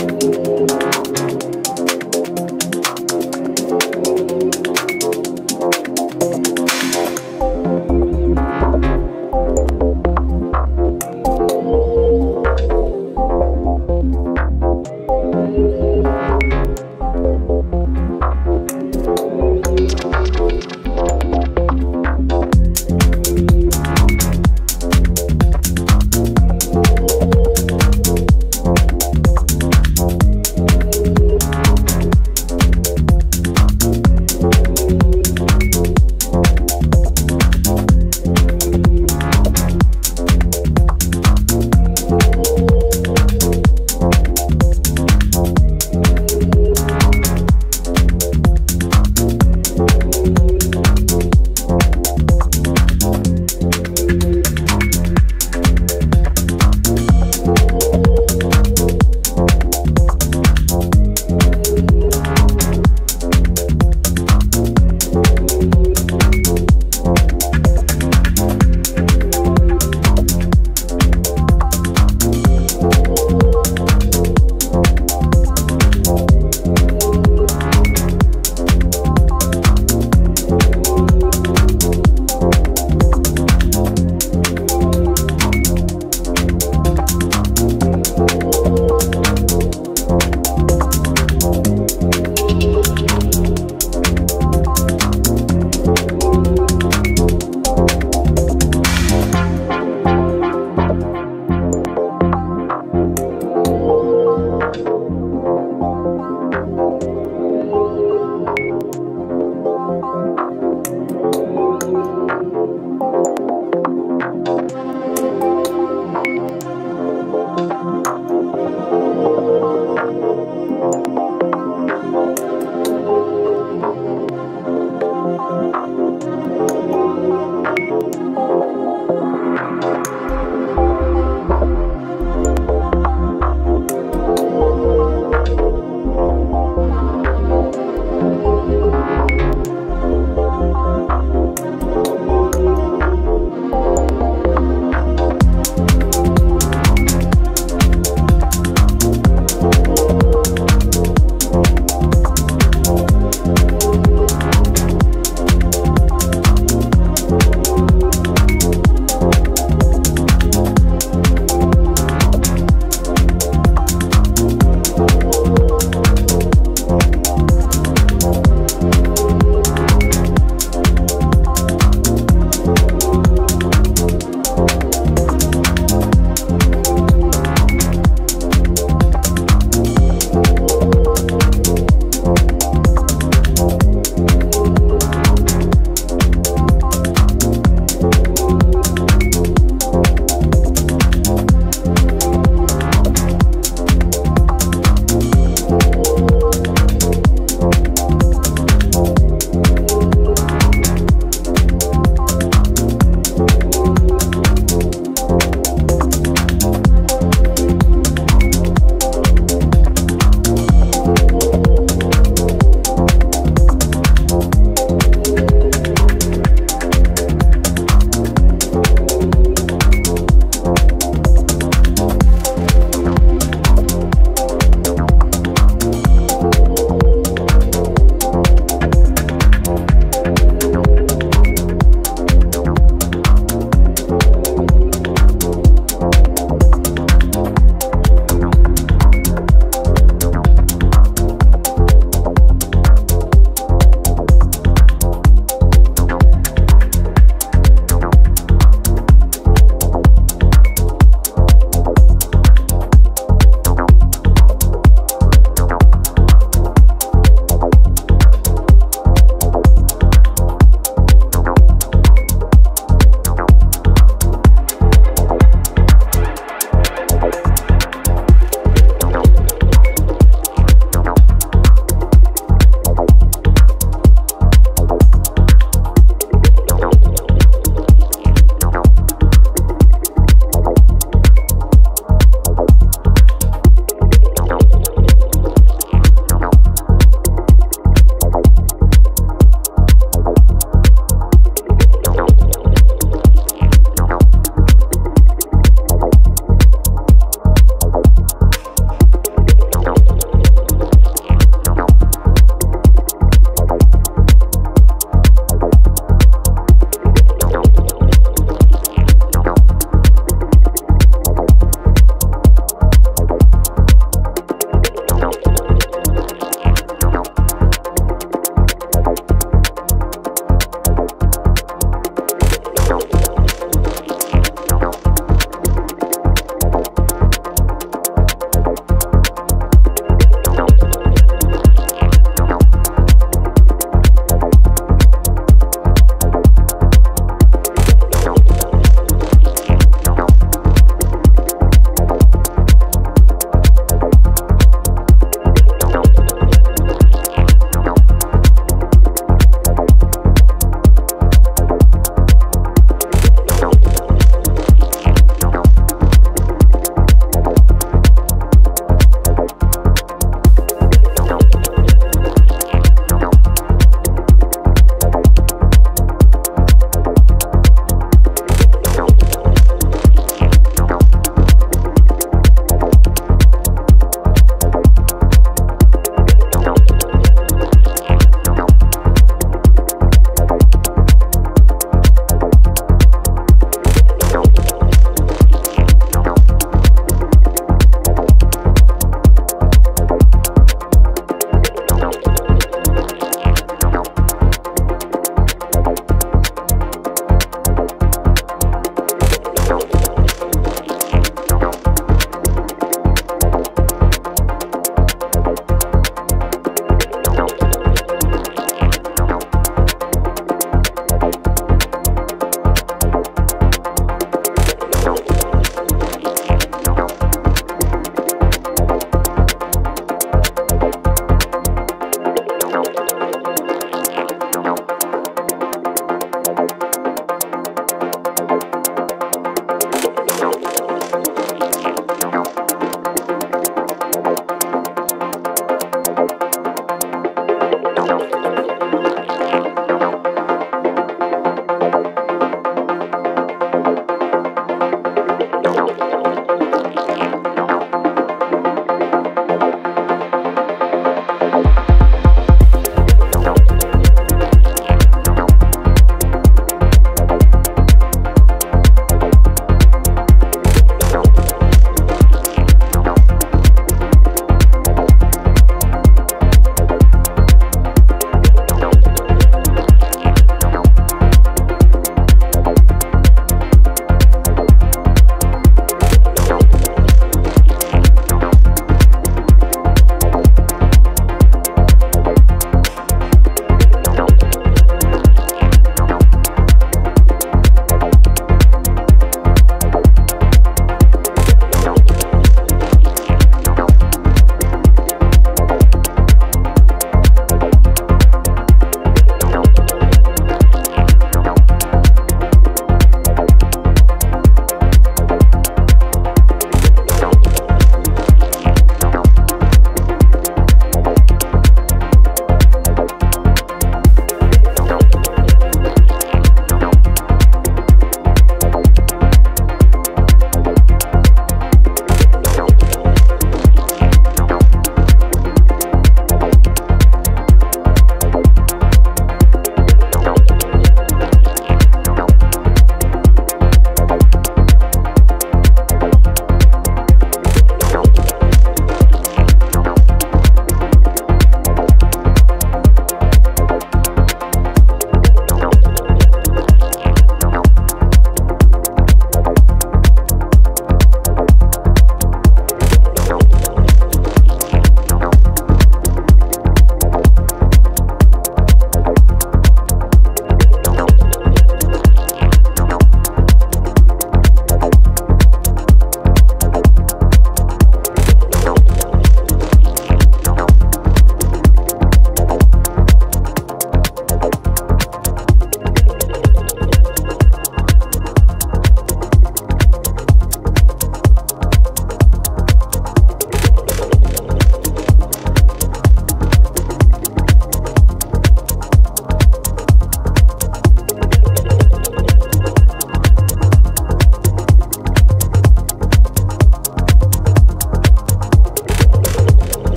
Música